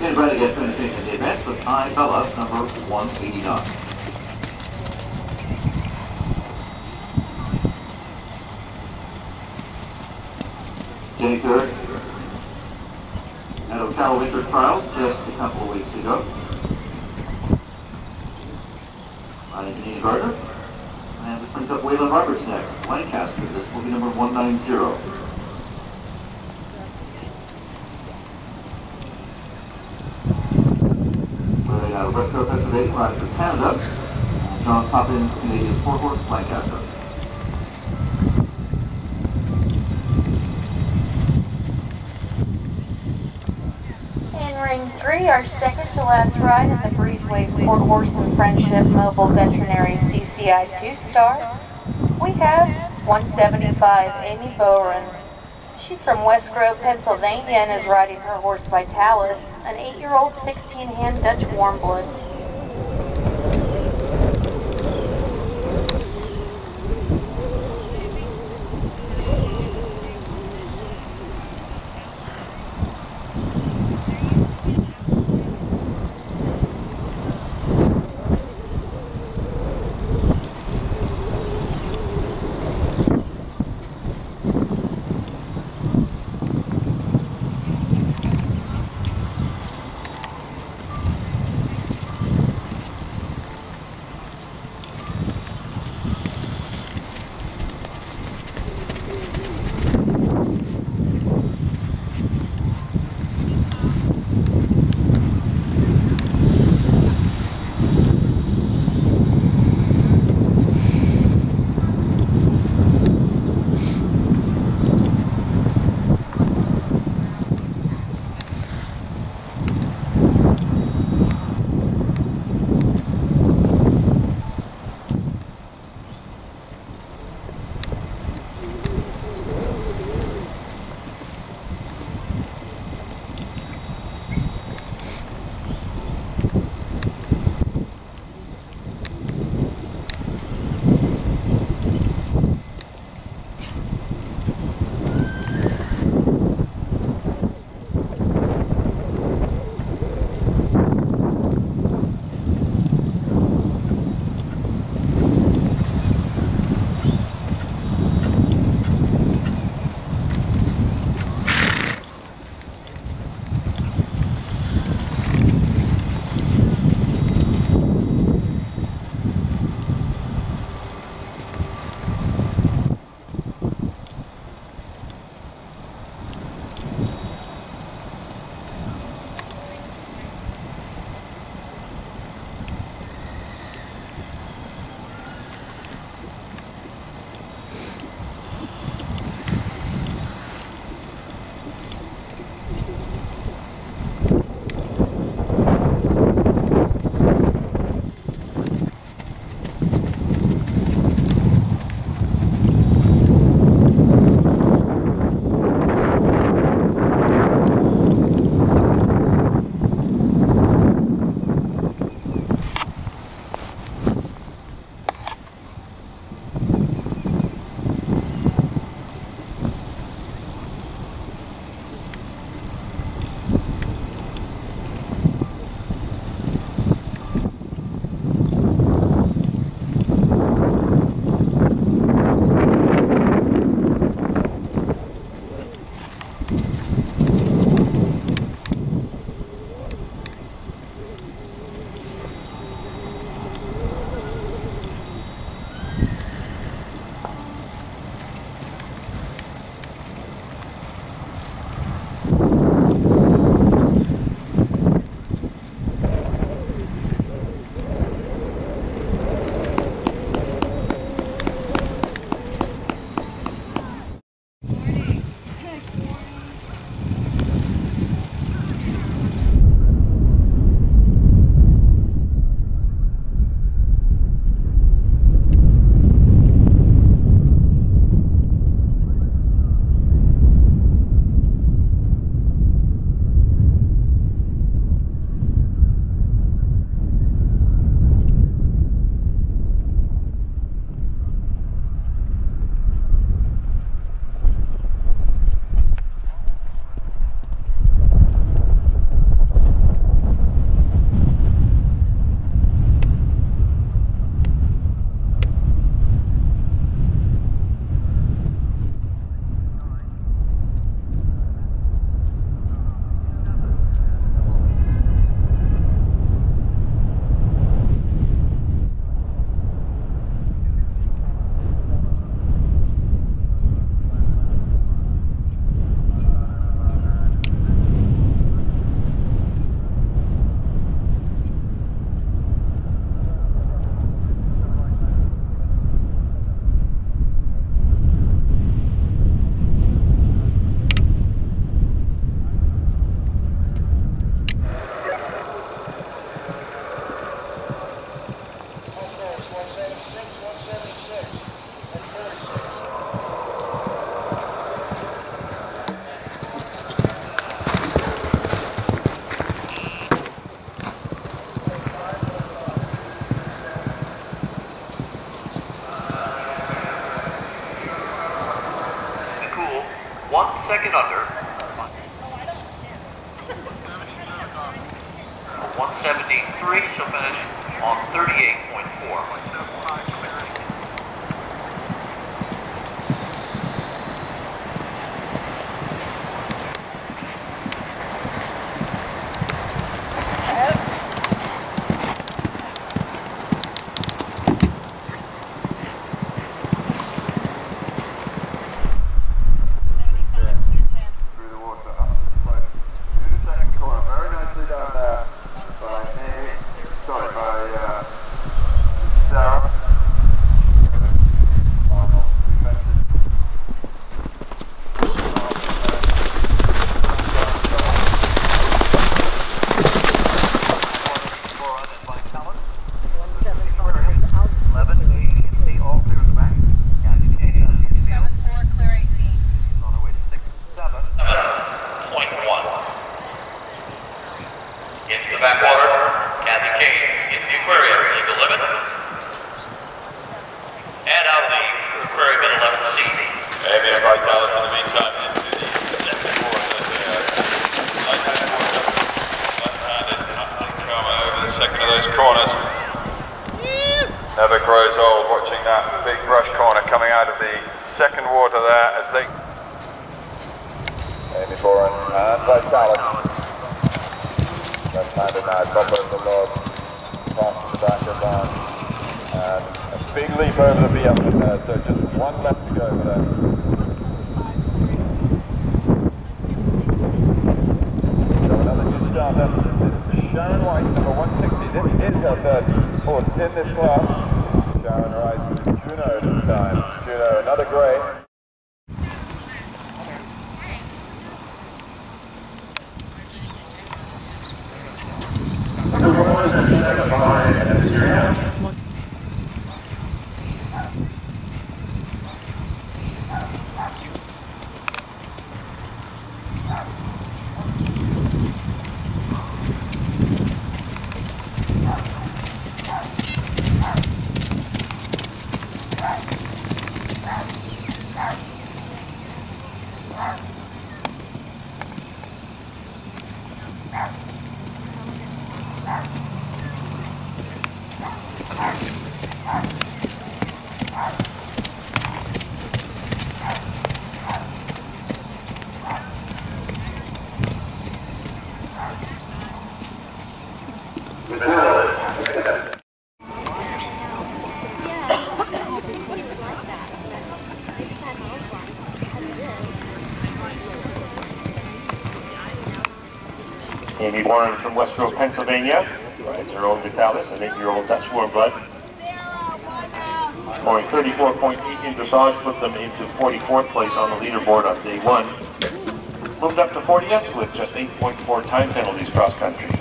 Stand by to get finishing the event with I Bella number 189. Jenny third. At Ocala Winter Trials just a couple of weeks ago. Riding Janine Gardner. And this brings up Waylon Roberts next. Lancaster. This will be number 190. Briscoe, Pennsylvania, for Canada. John Poppins, Canadian four horse Lancaster. In ring three, our second to last ride in the Breezeway Fort Horse and Friendship Mobile Veterinary CCI 2-star, we have 175 Amy Borun. She's from West Grove, Pennsylvania and is riding her horse Vitalis, an 8-year-old 16-hand Dutch warm second under. 173, she'll finish on 38.4. through the water up to the slope. To the second corner, very nicely done there by me, sorry, by uh, Sarah. Final two fences. Eleven, A, all clear at the back. Kathy Kane, uh, field. Seven four, clear eighteen. On her way to six, seven. Point one. Into the backwater, Kathy Kane, into the aquarium, legal limit. And out of the aquarium at eleven C. Maybe if I tell us in the meantime into the second quarter there. Left-handed quarter. Left-handed, nothing coming over the second of those corners. Never grows old watching that big brush corner coming out of the second water there as they Amy Borun and by Salas. Left-handed now, top of the log, past the back of that. And a big leap over the V there, so just one left to go start there. Sharon White, number 160. This is her third fourth in this class. Sharon Juno this time. Juno, another she Amy Borun from Westboro, Pennsylvania, rides her own Vitalis, an eight-year-old Dutch warm blood. Scoring 34.8 in dressage put them into 44th place on the leaderboard on day one. Moved up to 40th with just 8.4 time penalties cross country.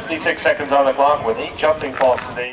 76 seconds on the clock with eight jumping falls today.